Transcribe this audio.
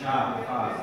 7, fază.